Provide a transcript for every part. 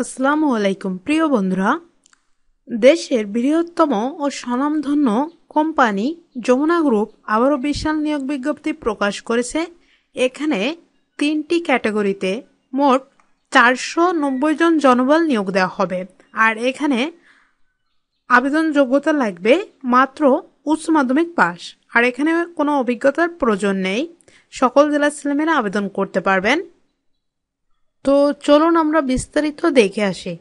আসসালামু আলাইকুম। প্রিয় বন্ধুরা, দেশের বৃহত্তম ও স্বনামধন্য কোম্পানি যমুনা গ্রুপ আবারও বিশাল নিয়োগ বিজ্ঞপ্তি প্রকাশ করেছে। এখানে তিনটি ক্যাটাগরিতে মোট চারশো নব্বই জন জনবল নিয়োগ দেওয়া হবে। আর এখানে আবেদন যোগ্যতা লাগবে মাত্র উচ্চ মাধ্যমিক পাস আর এখানে কোনো অভিজ্ঞতার প্রয়োজন নেই। সকল জেলার ছেলেমেয়েরা আবেদন করতে পারবেন। তো চলুন আমরা বিস্তারিত দেখে আসি।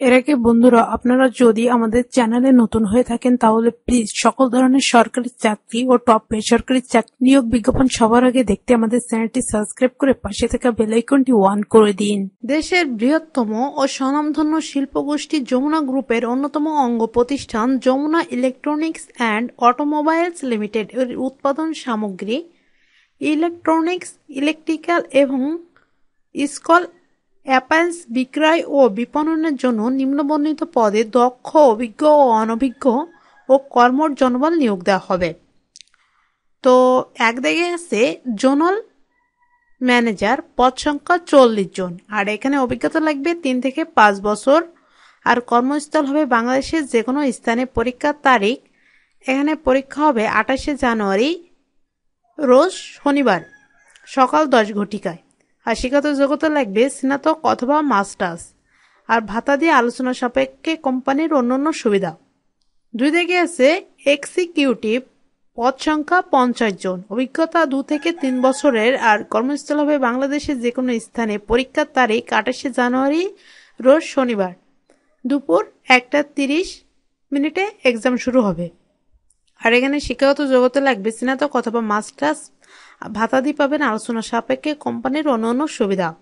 এর আগে বন্ধুরা আপনারা যদি আমাদের চ্যানেলে নতুন হয়ে থাকেন তাহলে প্লিজ সকল ধরনের সরকারি চাকরি ও টপ বেসরকারি চাকরি নিয়োগ বিজ্ঞাপন সবার আগে দেখতে আমাদের চ্যানেলটি সাবস্ক্রাইব করে পাশে থাকা বেলাইকনটি ওয়ান করে দিন। দেশের বৃহত্তম ও স্বনামধন্য শিল্পগোষ্ঠী যমুনা গ্রুপের অন্যতম অঙ্গ প্রতিষ্ঠান Jamuna electronics and automobiles limited এর উৎপাদন সামগ্রী ইলেকট্রনিক্স ইলেকট্রিক্যাল এবং স্কল অ্যাপায়েন্স বিক্রয় ও বিপণনের জন্য নিম্নবর্ণিত পদে দক্ষ, অভিজ্ঞ ও অনভিজ্ঞ ও কর্মর জনবল নিয়োগ দেওয়া হবে। তো একদিকে আছে জোনাল ম্যানেজার, পদ সংখ্যা চল্লিশ জন। আর এখানে অভিজ্ঞতা লাগবে তিন থেকে পাঁচ বছর। আর কর্মস্থল হবে বাংলাদেশের যে কোনো স্থানে। পরীক্ষার তারিখ, এখানে পরীক্ষা হবে আঠাশে জানুয়ারি, রোজ শনিবার, সকাল দশ ঘটিকায়। আর শিক্ষাগত যোগ্যতা লাগবে স্নাতক অথবা মাস্টার্স। আর ভাতা দিয়ে আলোচনা সাপেক্ষে কোম্পানির অন্যান্য সুবিধা। দুই দিকে আছে এক্সিকিউটিভ পদ সংখ্যা পঞ্চাশ জন। অভিজ্ঞতা দু থেকে তিন বছরের আর কর্মস্থল হবে বাংলাদেশের যে কোনো স্থানে। পরীক্ষার তারিখ আঠাশে জানুয়ারি রোজ শনিবার। দুপুর একটা তিরিশ মিনিটে এক্সাম শুরু হবে। আর এখানে শিক্ষাগত যোগ্যতা লাগবে স্নাতক অথবা মাস্টার্স ভাতাদি পাবেন আলোচনা সাপেক্ষে কোম্পানির অন্যান্য সুবিধা।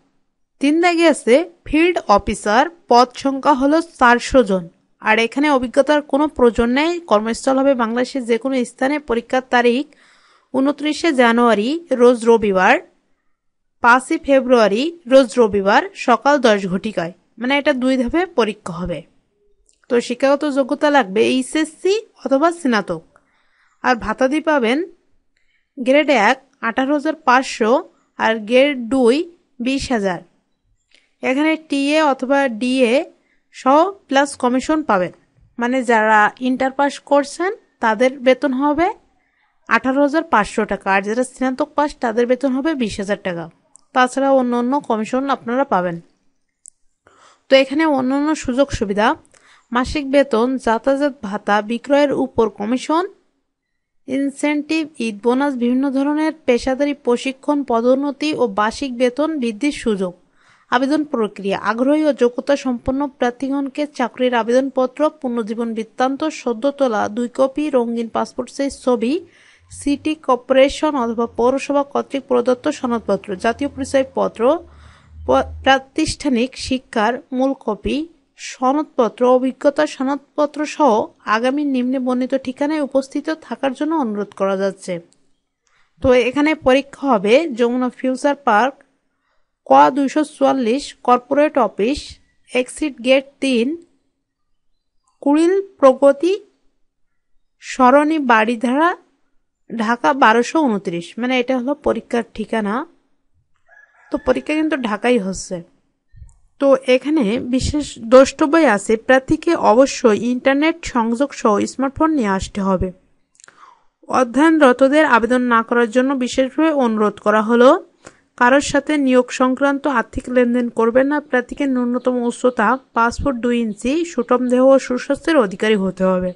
তিন দাগে আছে, ফিল্ড অফিসার পদ সংখ্যা হলো চারশো জন। আর এখানে অভিজ্ঞতার কোনো প্রয়োজন নেই। কর্মস্থল হবে বাংলাদেশের যে কোনো স্থানে। পরীক্ষার তারিখ উনত্রিশে জানুয়ারি, রোজ রবিবার। পাঁচই ফেব্রুয়ারি, রোজ রবিবার, সকাল দশ ঘটিকায়। মানে এটা দুই ধাপে পরীক্ষা হবে। তো শিক্ষাগত যোগ্যতা লাগবে এইচএসসি অথবা স্নাতক। আর ভাতাদি পাবেন গ্রেড এক আঠারো হাজার পাঁচশো আর গ্রেড দুই বিশ হাজার। এখানে টিএ অথবা ডিএ সহ প্লাস কমিশন পাবেন। মানে যারা ইন্টার পাস করছেন, তাদের বেতন হবে আঠারো হাজার পাঁচশো টাকা আর যারা স্নাতক পাস তাদের বেতন হবে বিশ হাজার টাকা। তাছাড়া অন্য অন্য কমিশন আপনারা পাবেন। তো এখানে অন্য অন্য সুযোগ সুবিধা, মাসিক বেতন, যাতায়াত ভাতা, বিক্রয়ের উপর কমিশন ইনসেন্টিভ, ঈদ, বোনাস, বিভিন্ন ধরনের পেশাদারি প্রশিক্ষণ, পদোন্নতি ও বার্ষিক বেতন বৃদ্ধির সুযোগ। আবেদন প্রক্রিয়া। আগ্রহী ও যোগ্যতা সম্পন্ন প্রার্থীগণকে চাকরির আবেদনপত্র, পুনর্জীবন বৃত্তান্ত সদ্য তোলা দুই কপি, রঙিন পাসপোর্ট সাইজ ছবি, সিটি কর্পোরেশন অথবা পৌরসভা কর্তৃক প্রদত্ত সনদপত্র, জাতীয় পরিচয়পত্র প্রাতিষ্ঠানিক শিক্ষার মূল কপি সনদপত্র, অভিজ্ঞতা সনদপত্র সহ আগামী নিম্নে বর্ণিত ঠিকানায় উপস্থিত থাকার জন্য অনুরোধ করা যাচ্ছে। তো এখানে পরীক্ষা হবে যমুনা ফিউচার পার্ক ক দুইশো চুয়াল্লিশ, কর্পোরেট অফিস, এক্সিট গেট তিন, কুড়িল প্রগতি, সরণি বাড়িধারা, ঢাকা বারোশো উনত্রিশ। মানে এটা হলো পরীক্ষার ঠিকানা। তো পরীক্ষা কিন্তু ঢাকাই হচ্ছে। তো এখানে বিশেষ দ্রষ্টব্য আছে প্রার্থীকে অবশ্যই ইন্টারনেট সংযোগ সহ স্মার্টফোন নিয়ে আসতে হবে। অধ্যয়নরতদের আবেদন না করার জন্য বিশেষভাবে অনুরোধ করা হলো, কারোর সাথে নিয়োগ সংক্রান্ত আর্থিক লেনদেন করবেন না প্রার্থীকে ন্যূনতম উচ্চতা পাসপোর্ট দুই ইঞ্চি সুটম দেহ ও সুস্বাস্থ্যের অধিকারী হতে হবে।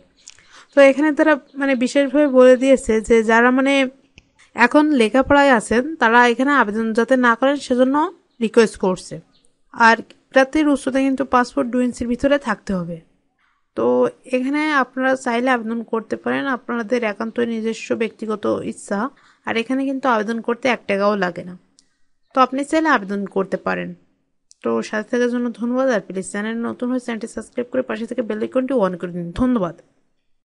তো এখানে তারা মানে বিশেষভাবে বলে দিয়েছে যে, যারা মানে এখন লেখাপড়ায় আছেন, তারা এখানে আবেদন যাতে না করেন, সেজন্য রিকোয়েস্ট করছে। আর প্রার্থীর উচ্চতা কিন্তু পাসপোর্ট দু ইঞ্চির ভিতরে থাকতে হবে। তো এখানে আপনারা চাইলে আবেদন করতে পারেন। আপনাদের একান্ত নিজস্ব ব্যক্তিগত ইচ্ছা। আর এখানে কিন্তু আবেদন করতে এক টাকাও লাগে না। তো আপনি চাইলে আবেদন করতে পারেন। তো সাথে থাকার জন্য ধন্যবাদ। আর প্লিজ চ্যানেল নতুন হয়ে চ্যানেলটি সাবস্ক্রাইব করে পাশে থেকে বেলাইকনটি অন করে দিন। ধন্যবাদ।